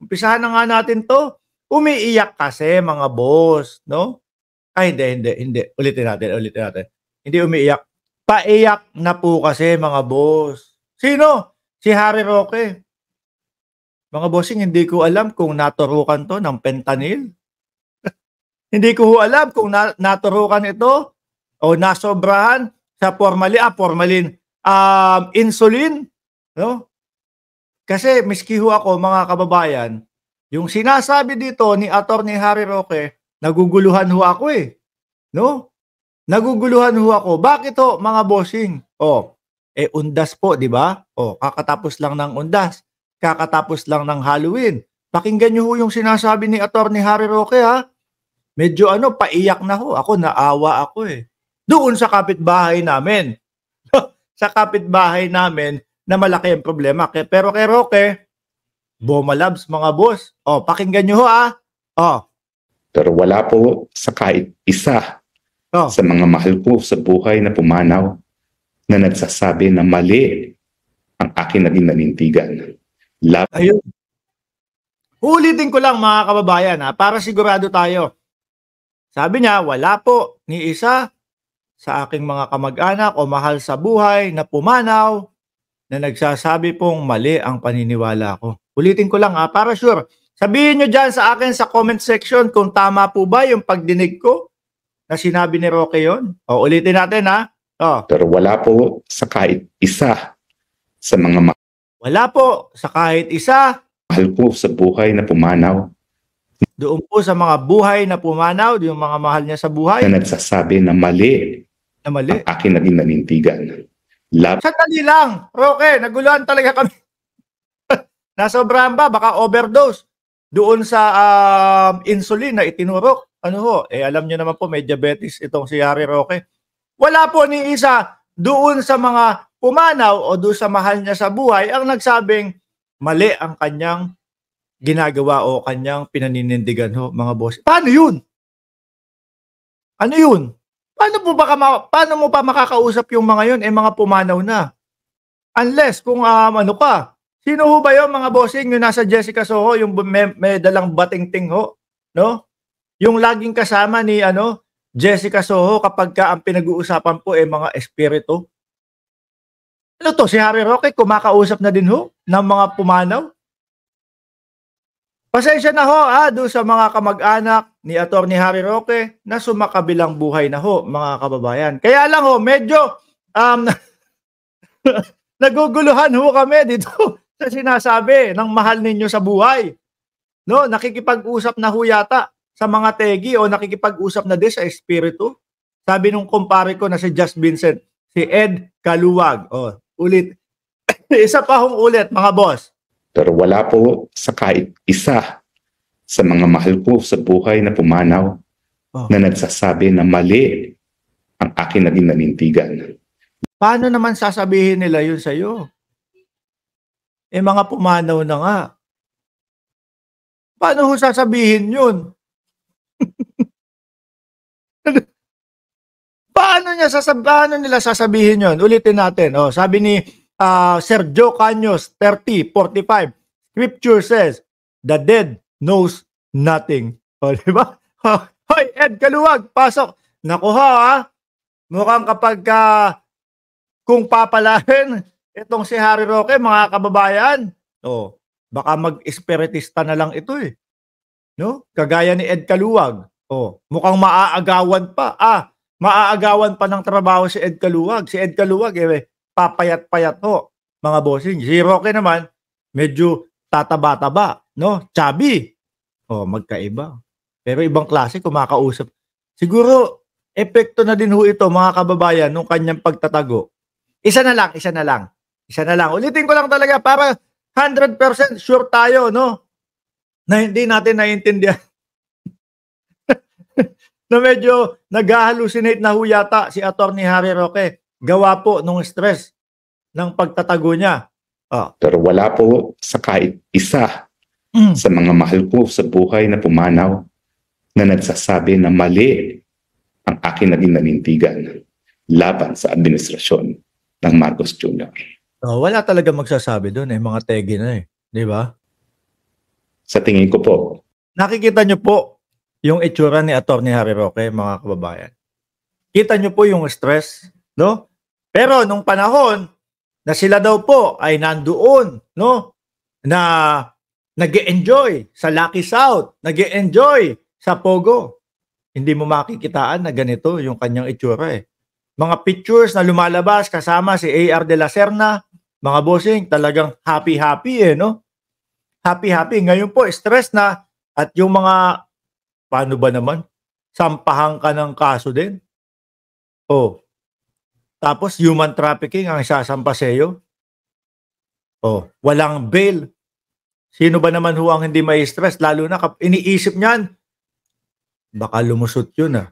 Umpisahan na nga natin to. Umiiyak kasi mga boss, no? Ay, hindi, hindi, hindi. Ulitin natin, ulitin natin. Hindi umiiyak. Paiyak na po kasi mga boss. Sino? Si Harry Roque. Mga bossing, hindi ko alam kung naturukan to ng fentanyl. hindi ko alam kung na, naturukan ito o nasobrahan sa formalin, ah, formalin, um, insulin, no? Kasi miski ho ako, mga kababayan, yung sinasabi dito ni Attorney Harry Roque, naguguluhan ho ako eh. No? Naguguluhan ho ako. Bakit ho, mga bossing? Oh, eh undas po, di ba? Oh, kakatapos lang ng undas. Kakatapos lang ng Halloween. Pakinggan niyo ho yung sinasabi ni Attorney Harry Roque ha. Medyo ano, paiyak na ho. Ako, naawa ako eh. Doon sa kapitbahay namin. sa kapitbahay namin na malaki ang problema. Pero kay Roque, Boma Labs, mga boss. Oh, pakinggan nyo ho ah. Oh. Pero wala po sa kahit isa Oh. sa mga mahal ko sa buhay na pumanaw na nagsasabi na mali ang aking naging nanintigan. Lab Ayun. Ulitin ko lang mga kababayan ha, para sigurado tayo. Sabi niya, wala po ni isa sa aking mga kamag-anak o mahal sa buhay na pumanaw na nagsasabi pong mali ang paniniwala ko. Ulitin ko lang ha, para sure. Sabihin nyo dyan sa akin sa comment section kung tama po ba yung pagdinig ko na sinabi ni Roque yon. O ulitin natin ha. O, pero wala po sa kahit isa sa mga wala po sa kahit isa mahal ko sa buhay na pumanaw doon po sa mga buhay na pumanaw, yung mga mahal niya sa buhay na nagsasabi na mali na mali. ang aking naging nanintigan. Lab Sandali lang, Roque, naguluhan talaga kami. Nasobrahan ba? Baka overdose. Doon sa um, insulin na itinurok. Ano ho? Eh alam niyo naman po may diabetes itong si Harry Roque. Wala po ni isa doon sa mga pumanaw o doon sa mahal niya sa buhay ang nagsabing mali ang kanyang ginagawa o kanyang pinaninindigan ho mga boss. Paano yun? Ano yun? Paano po ba kama, paano mo pa makakausap yung mga yun eh mga pumanaw na? Unless kung um, ano ka, sino ho ba yung mga bossing yung nasa Jessica Soho, yung may, may dalang bating-ting ho, no? Yung laging kasama ni ano, Jessica Soho kapag ka ang pinag-uusapan po eh mga espiritu. Ano to, si Harry Roque kumakausap na din ho ng mga pumanaw? Pasensya na ho ah, doon sa mga kamag-anak ni Attorney Harry Roque na sumakabilang buhay na ho, mga kababayan. Kaya lang ho, medyo um, naguguluhan ho kami dito sa sinasabi ng mahal ninyo sa buhay. No, nakikipag-usap na ho yata sa mga tegi o nakikipag-usap na din sa espiritu. Sabi nung kumpare ko na si Just Vincent, si Ed Kaluwag. Oh, ulit. Isa pa hong ulit, mga boss. Pero wala po sa kahit isa sa mga mahal ko sa buhay na pumanaw Oh. na nagsasabi na mali ang aking naging nanintigan. Paano naman sasabihin nila yun sa'yo? Eh mga pumanaw na nga. Paano ho sasabihin yun? paano niya sasab paano nila sasabihin yun? Ulitin natin. Oh, sabi ni ah, Sergio Caños 30:45. Scripture says, the dead knows nothing. O, di ba? Hoy, Ed Kaluwag, pasok. Naku ha, ha? Mukhang kapag ka, kung papalahin itong si Harry Roque, mga kababayan, oh, baka mag-espiritista na lang ito eh. No? Kagaya ni Ed Kaluwag. Oh, mukhang maaagawan pa. Ah, maaagawan pa ng trabaho si Ed Kaluwag. Si Ed Kaluwag, eh, papayat-payat ho, mga bossing. Si Roque naman, medyo tataba-taba, no? Chubby. Oh, magkaiba. Pero ibang klase kumakausap. Siguro, epekto na din ho ito, mga kababayan, nung kanyang pagtatago. Isa na lang, isa na lang. Isa na lang. Ulitin ko lang talaga para 100% sure tayo, no? Na hindi natin naiintindihan. na medyo nag-hallucinate na ho yata si Attorney Harry Roque. Gawa po nung stress ng pagtatago niya. Oh. Pero wala po sa kahit isa Mm. sa mga mahal ko sa buhay na pumanaw na nagsasabi na mali ang aking naging nanintigan laban sa administrasyon ng Marcos Jr. Oh, wala talaga magsasabi doon eh, mga tegi na eh. Di ba? Sa tingin ko po, Nakikita nyo po yung itsura ni Atty. Harry Roque, mga kababayan. Kita nyo po yung stress, no? Pero nung panahon na sila daw po ay nandoon, no? Na nag enjoy sa Lucky South, nag enjoy sa Pogo. Hindi mo makikitaan na ganito yung kanyang itsura eh. Mga pictures na lumalabas kasama si AR de la Serna, mga bossing, talagang happy-happy eh, no? Happy-happy. Ngayon po, stress na at yung mga, paano ba naman? Sampahan ka ng kaso din. Oh. Tapos human trafficking ang isasampa sa iyo. Oh, walang bail. Sino ba naman ho ang hindi may stress? Lalo na kap iniisip niyan, baka lumusot yun ah.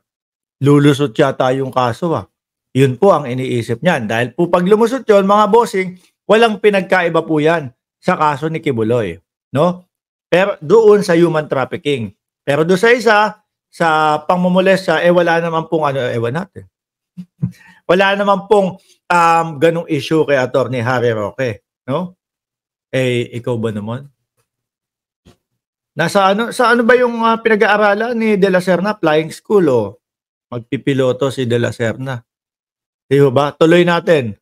Lulusot yata yung kaso ah. Yun po ang iniisip niyan. Dahil po pag lumusot yun, mga bossing, walang pinagkaiba po yan sa kaso ni Kibuloy. No? Pero doon sa human trafficking. Pero doon sa isa, sa pangmumulesta, eh wala naman pong ano, ewan natin. wala naman pong um, ganong issue kay Attorney Harry Roque. No? Eh, ikaw ba naman? Nasa ano, sa ano ba yung uh, pinag-aaralan ni De La Serna? Flying school o magpipiloto si De La Serna? Di ba? Tuloy natin.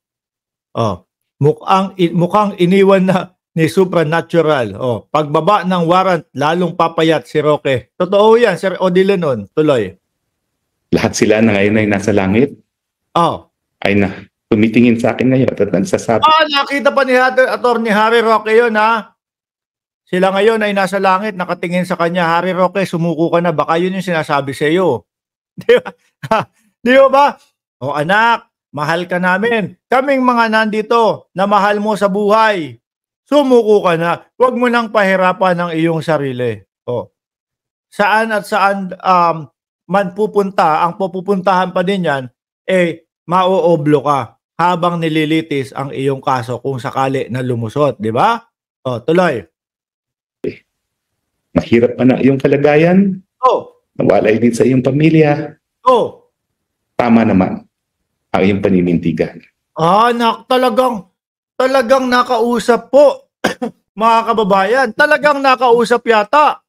Oh, mukhang, mukhang iniwan na ni Supernatural. Oh, pagbaba ng warrant, lalong papayat si Roque. Totoo yan, Sir Odilenon. Tuloy. lahat sila na ngayon ay nasa langit Oh. ay na tumitingin sa akin ngayon at nagsasabi, Ah, nakita pa ni Attorney Harry Roque yun, ha? Sila ngayon ay nasa langit, nakatingin sa kanya. Harry Roque, sumuko ka na. Baka yun yung sinasabi sa iyo. Di ba? Di ba ba? O anak, mahal ka namin. Kaming mga nandito na mahal mo sa buhay. Sumuko ka na. Huwag mo nang pahirapan ng iyong sarili. O. Saan at saan um, man pupunta, ang pupuntahan pa din yan, eh, mauoblo ka habang nililitis ang iyong kaso kung sakali na lumusot, di ba? O, tuloy. mahirap pa na iyong kalagayan, Oh, nawalay din sa iyong pamilya, oh. tama naman ang iyong paninindigan. Ah, nak, talagang, talagang nakausap po, mga kababayan. Talagang nakausap yata.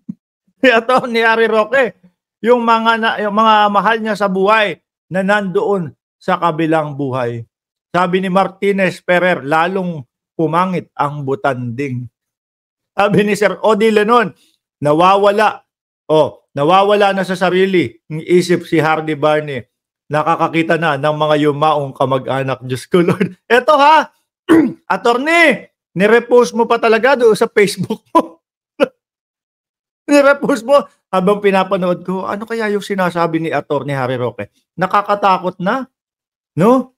Ito ni Harry Roque. Yung mga, na, yung mga mahal niya sa buhay na nandoon sa kabilang buhay. Sabi ni Martinez Ferrer, lalong pumangit ang butanding. Sabi ni Sir Odi Lenon, nawawala. Oh, nawawala na sa sarili ng isip si Hardy Barney. Nakakakita na ng mga yumaong kamag-anak. Diyos ko, Lord. Eto ha, attorney, nirepost mo pa talaga doon sa Facebook mo. Nirepost mo habang pinapanood ko, ano kaya yung sinasabi ni attorney Harry Roque? Nakakatakot na, no?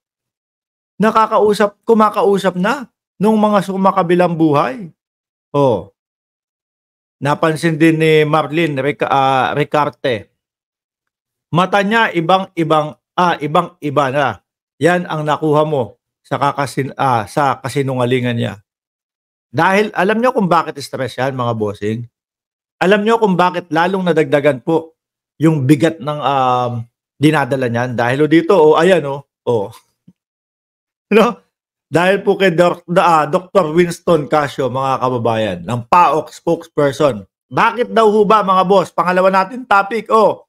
Nakakausap, kumakausap na nung mga sumakabilang buhay. Oh. Napansin din ni Marlene Ric- ah, Ricarte. Mata niya ibang-ibang ah ibang-iba na. Yan ang nakuha mo sa kakasin ah, sa kasinungalingan niya. Dahil alam niyo kung bakit stress yan mga bossing? Alam niyo kung bakit lalong nadagdagan po yung bigat ng um, dinadala niyan dahil o dito oh ayan oh oh no dahil po kay Dr. ah, Dr. Winston Casio, mga kababayan, ng PAOK spokesperson. Bakit daw ho ba, mga boss? Pangalawa natin topic, oh.